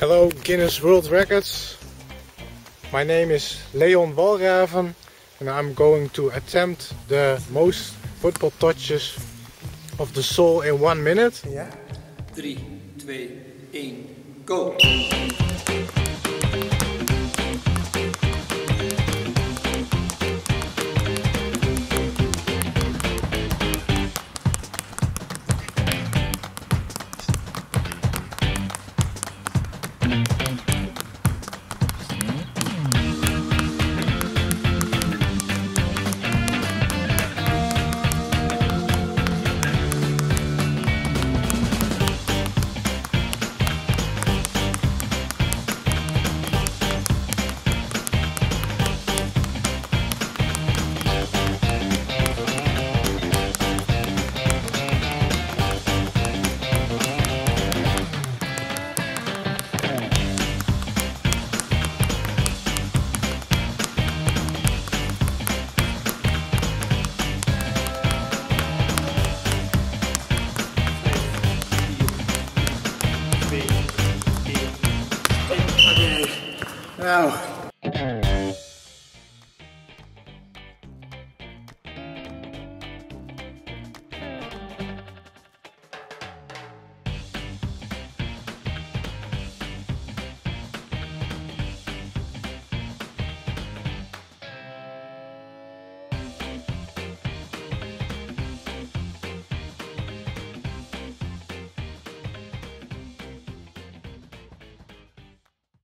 Hello Guinness World Records. My name is Leon Walraven and I'm going to attempt the most football touches of the sole in one minute. Ja. 3, 2, 1, go! Now,